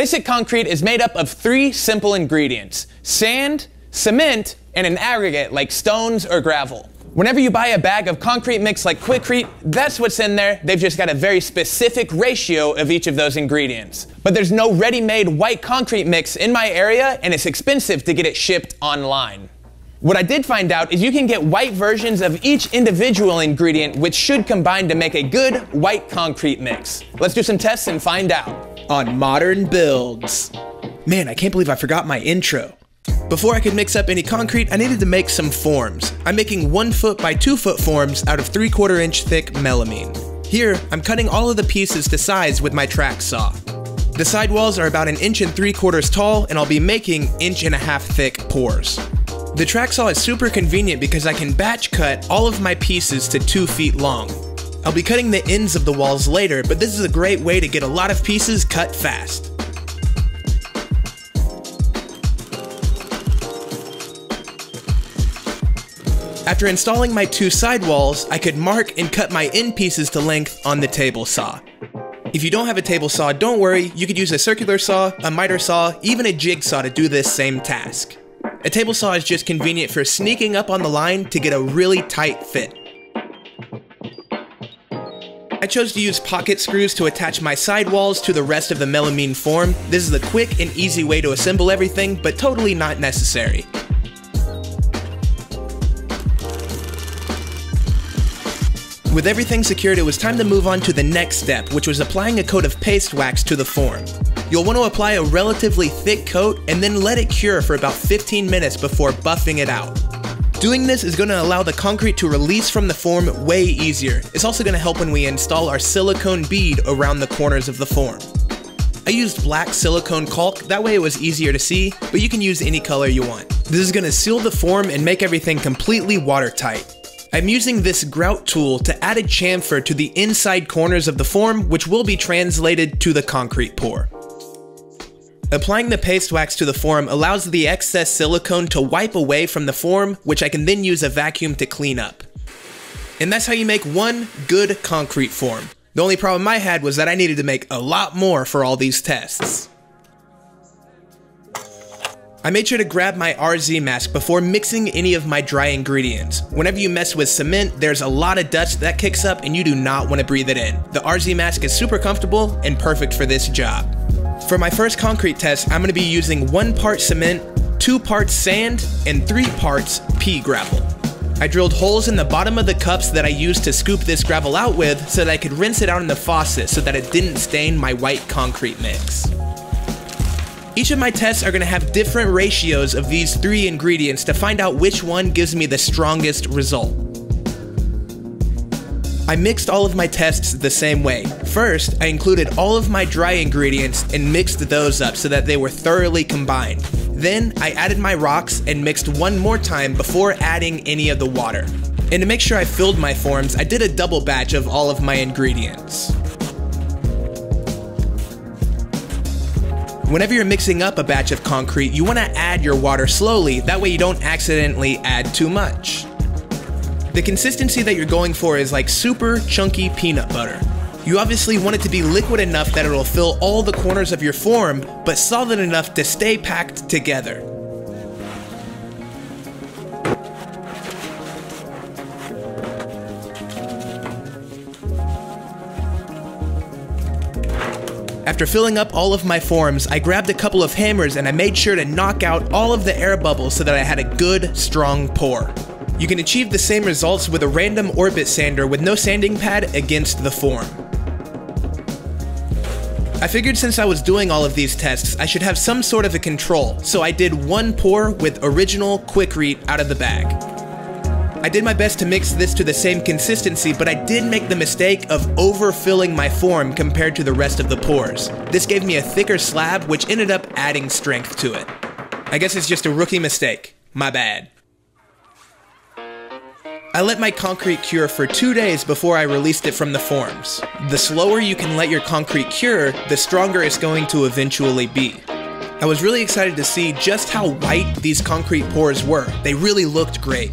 Basic concrete is made up of three simple ingredients sand, cement, and an aggregate like stones or gravel. Whenever you buy a bag of concrete mix like Quikrete, that's what's in there. They've just got a very specific ratio of each of those ingredients. But there's no ready made white concrete mix in my area, and it's expensive to get it shipped online. What I did find out is you can get white versions of each individual ingredient, which should combine to make a good white concrete mix. Let's do some tests and find out. On modern builds. Man, I can't believe I forgot my intro. Before I could mix up any concrete, I needed to make some forms. I'm making 1 foot by 2 foot forms out of 3 quarter inch thick melamine. Here, I'm cutting all of the pieces to size with my track saw. The side walls are about an inch and 3 quarters tall, and I'll be making inch and a half thick pours. The track saw is super convenient because I can batch cut all of my pieces to 2 feet long. I'll be cutting the ends of the walls later, but this is a great way to get a lot of pieces cut fast. After installing my two side walls, I could mark and cut my end pieces to length on the table saw. If you don't have a table saw, don't worry, you could use a circular saw, a miter saw, even a jigsaw to do this same task. A table saw is just convenient for sneaking up on the line to get a really tight fit. I chose to use pocket screws to attach my sidewalls to the rest of the melamine form. This is a quick and easy way to assemble everything, but totally not necessary. With everything secured, it was time to move on to the next step, which was applying a coat of paste wax to the form. You'll want to apply a relatively thick coat and then let it cure for about 15 minutes before buffing it out. Doing this is going to allow the concrete to release from the form way easier. It's also going to help when we install our silicone bead around the corners of the form. I used black silicone caulk, that way it was easier to see, but you can use any color you want. This is going to seal the form and make everything completely watertight. I'm using this grout tool to add a chamfer to the inside corners of the form, which will be translated to the concrete pour. Applying the paste wax to the form allows the excess silicone to wipe away from the form, which I can then use a vacuum to clean up. And that's how you make one good concrete form. The only problem I had was that I needed to make a lot more for all these tests. I made sure to grab my RZ mask before mixing any of my dry ingredients. Whenever you mess with cement, there's a lot of dust that kicks up and you do not want to breathe it in. The RZ mask is super comfortable and perfect for this job. For my first concrete test, I'm going to be using one part cement, two parts sand, and three parts pea gravel. I drilled holes in the bottom of the cups that I used to scoop this gravel out with so that I could rinse it out in the faucet so that it didn't stain my white concrete mix. Each of my tests are going to have different ratios of these three ingredients to find out which one gives me the strongest result. I mixed all of my tests the same way. First, I included all of my dry ingredients and mixed those up so that they were thoroughly combined. Then, I added my rocks and mixed one more time before adding any of the water. And to make sure I filled my forms, I did a double batch of all of my ingredients. Whenever you're mixing up a batch of concrete, you want to add your water slowly, that way you don't accidentally add too much. The consistency that you're going for is like super chunky peanut butter. You obviously want it to be liquid enough that it'll fill all the corners of your form, but solid enough to stay packed together. After filling up all of my forms, I grabbed a couple of hammers and I made sure to knock out all of the air bubbles so that I had a good, strong pour. You can achieve the same results with a random orbit sander with no sanding pad against the form. I figured since I was doing all of these tests, I should have some sort of a control, so I did one pour with original Quikrete out of the bag. I did my best to mix this to the same consistency, but I did make the mistake of overfilling my form compared to the rest of the pours. This gave me a thicker slab, which ended up adding strength to it. I guess it's just a rookie mistake. My bad. I let my concrete cure for two days before I released it from the forms. The slower you can let your concrete cure, the stronger it's going to eventually be. I was really excited to see just how white these concrete pours were. They really looked great.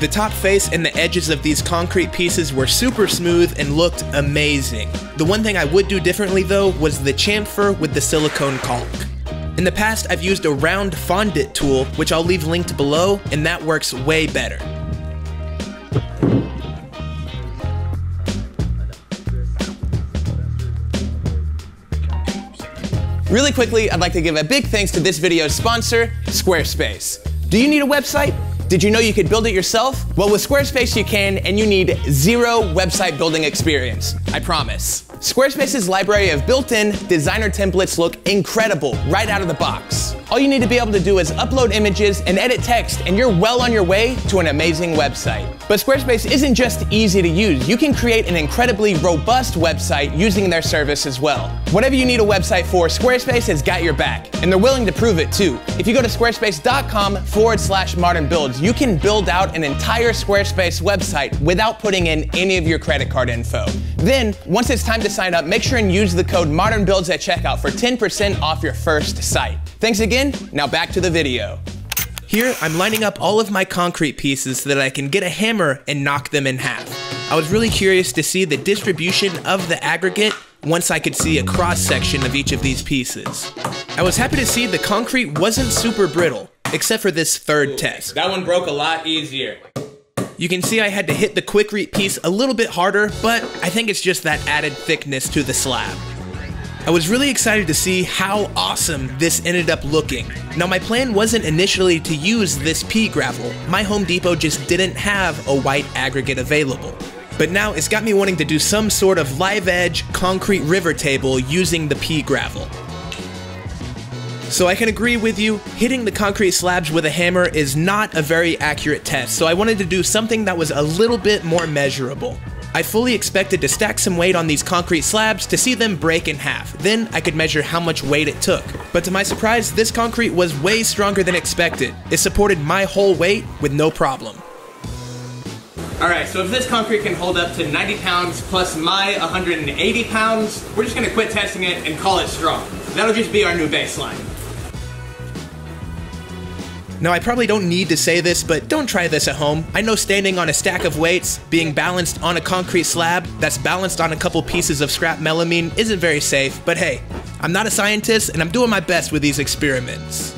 The top face and the edges of these concrete pieces were super smooth and looked amazing. The one thing I would do differently though was the chamfer with the silicone caulk. In the past, I've used a round fondant tool, which I'll leave linked below, and that works way better. Really quickly, I'd like to give a big thanks to this video's sponsor, Squarespace. Do you need a website? Did you know you could build it yourself? Well, with Squarespace you can, and you need zero website building experience. I promise. Squarespace's library of built-in designer templates look incredible right out of the box. All you need to be able to do is upload images and edit text, and you're well on your way to an amazing website. But Squarespace isn't just easy to use. You can create an incredibly robust website using their service as well. Whatever you need a website for, Squarespace has got your back, and they're willing to prove it too. If you go to squarespace.com forward slash modern builds, you can build out an entire Squarespace website without putting in any of your credit card info. Then, once it's time to sign up, make sure and use the code Modern Builds at checkout for 10% off your first site. Thanks again, now back to the video. Here, I'm lining up all of my concrete pieces so that I can get a hammer and knock them in half. I was really curious to see the distribution of the aggregate once I could see a cross section of each of these pieces. I was happy to see the concrete wasn't super brittle, except for this third test. That one broke a lot easier. You can see I had to hit the Quikrete piece a little bit harder, but I think it's just that added thickness to the slab. I was really excited to see how awesome this ended up looking. Now my plan wasn't initially to use this pea gravel, my Home Depot just didn't have a white aggregate available. But now it's got me wanting to do some sort of live edge concrete river table using the pea gravel. So I can agree with you, hitting the concrete slabs with a hammer is not a very accurate test, so I wanted to do something that was a little bit more measurable. I fully expected to stack some weight on these concrete slabs to see them break in half, then I could measure how much weight it took. But to my surprise, this concrete was way stronger than expected. It supported my whole weight with no problem. All right, so if this concrete can hold up to 90 pounds plus my 180 pounds, we're just gonna quit testing it and call it strong. That'll just be our new baseline. Now, I probably don't need to say this, but don't try this at home. I know standing on a stack of weights, being balanced on a concrete slab that's balanced on a couple pieces of scrap melamine isn't very safe, but hey, I'm not a scientist and I'm doing my best with these experiments.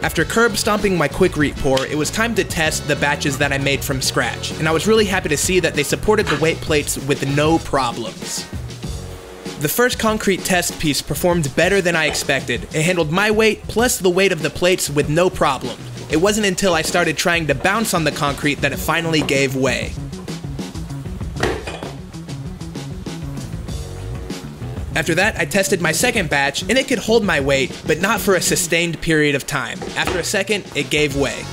After curb stomping my Quikrete pour, it was time to test the batches that I made from scratch, and I was really happy to see that they supported the weight plates with no problems. The first concrete test piece performed better than I expected. It handled my weight plus the weight of the plates with no problem. It wasn't until I started trying to bounce on the concrete that it finally gave way. After that, I tested my second batch, and it could hold my weight, but not for a sustained period of time. After a second, it gave way.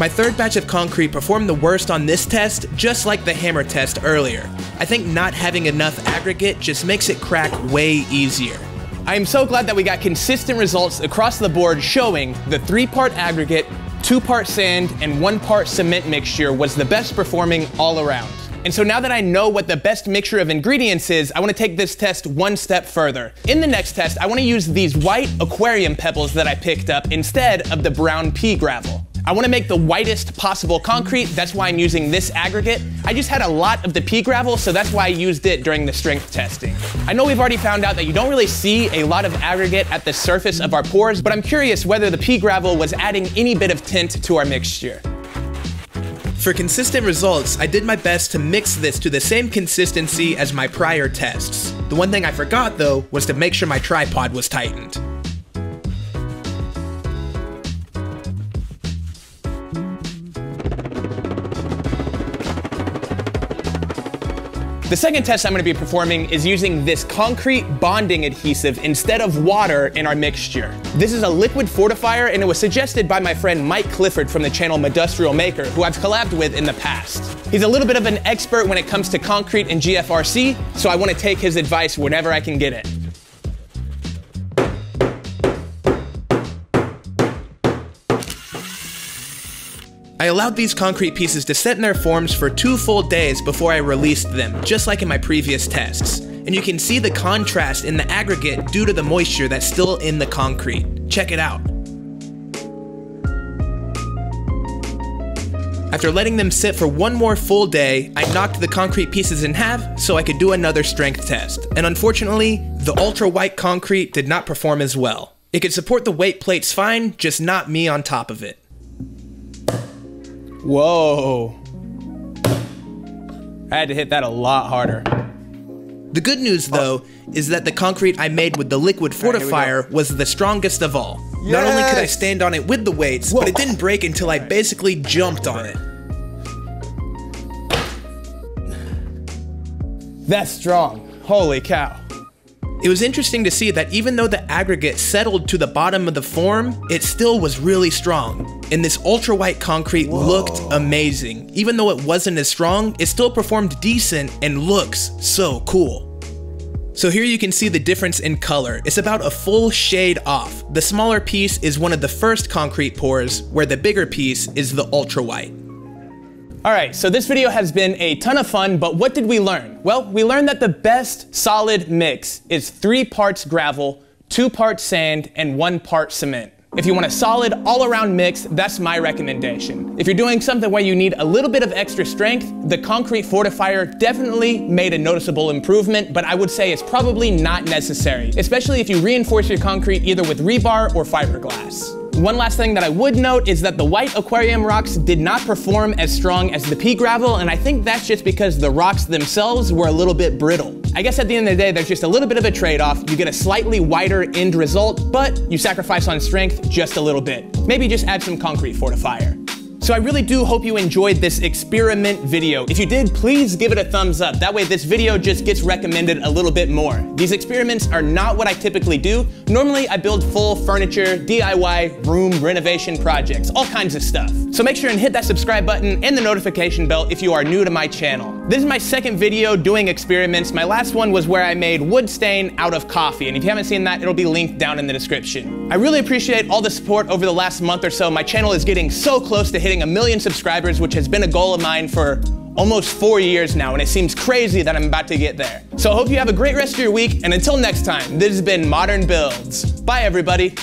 My third batch of concrete performed the worst on this test, just like the hammer test earlier. I think not having enough aggregate just makes it crack way easier. I am so glad that we got consistent results across the board showing the three part aggregate, two part sand, and one part cement mixture was the best performing all around. And so now that I know what the best mixture of ingredients is, I wanna take this test one step further. In the next test, I wanna use these white aquarium pebbles that I picked up instead of the brown pea gravel. I wanna make the whitest possible concrete, that's why I'm using this aggregate. I just had a lot of the pea gravel, so that's why I used it during the strength testing. I know we've already found out that you don't really see a lot of aggregate at the surface of our pours, but I'm curious whether the pea gravel was adding any bit of tint to our mixture. For consistent results, I did my best to mix this to the same consistency as my prior tests. The one thing I forgot though was to make sure my tripod was tightened. The second test I'm gonna be performing is using this concrete bonding adhesive instead of water in our mixture. This is a liquid fortifier and it was suggested by my friend Mike Clifford from the channel Industrial Maker, who I've collabed with in the past. He's a little bit of an expert when it comes to concrete and GFRC, so I wanna take his advice whenever I can get it. I allowed these concrete pieces to set in their forms for two full days before I released them, just like in my previous tests. and you can see the contrast in the aggregate due to the moisture that's still in the concrete. Check it out. After letting them sit for one more full day, I knocked the concrete pieces in half so I could do another strength test. And unfortunately, the ultra white concrete did not perform as well. It could support the weight plates fine, just not me on top of it. Whoa. I had to hit that a lot harder. The good news, though, is that the concrete I made with the liquid fortifier was the strongest of all. Not only could I stand on it with the weights, but it didn't break until I basically jumped on it. That's strong. Holy cow. It was interesting to see that even though the aggregate settled to the bottom of the form, it still was really strong. And this ultra white concrete looked amazing. Even though it wasn't as strong, it still performed decent and looks so cool. So here you can see the difference in color. It's about a full shade off. The smaller piece is one of the first concrete pours, where the bigger piece is the ultra white. All right, so this video has been a ton of fun, but what did we learn? Well, we learned that the best solid mix is three parts gravel, two parts sand, and one part cement. If you want a solid all around mix, that's my recommendation. If you're doing something where you need a little bit of extra strength, the concrete fortifier definitely made a noticeable improvement, but I would say it's probably not necessary, especially if you reinforce your concrete either with rebar or fiberglass. One last thing that I would note is that the white aquarium rocks did not perform as strong as the pea gravel, and I think that's just because the rocks themselves were a little bit brittle. I guess at the end of the day, there's just a little bit of a trade-off. You get a slightly wider end result, but you sacrifice on strength just a little bit. Maybe just add some concrete fortifier. So I really do hope you enjoyed this experiment video. If you did, please give it a thumbs up. That way this video just gets recommended a little bit more. These experiments are not what I typically do. Normally I build full furniture, DIY, room renovation projects, all kinds of stuff. So make sure and hit that subscribe button and the notification bell if you are new to my channel. This is my second video doing experiments. My last one was where I made wood stain out of coffee. And if you haven't seen that, it'll be linked down in the description. I really appreciate all the support over the last month or so. My channel is getting so close to hitting a million subscribers, which has been a goal of mine for almost four years now, and it seems crazy that I'm about to get there. So I hope you have a great rest of your week, and until next time, this has been Modern Builds. Bye, everybody.